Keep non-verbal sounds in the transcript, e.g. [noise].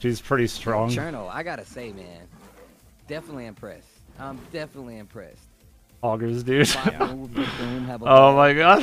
She's pretty strong. Cirno, I gotta say, man, definitely impressed. I'm definitely impressed. Augers, dude. Yeah. [laughs] oh my god.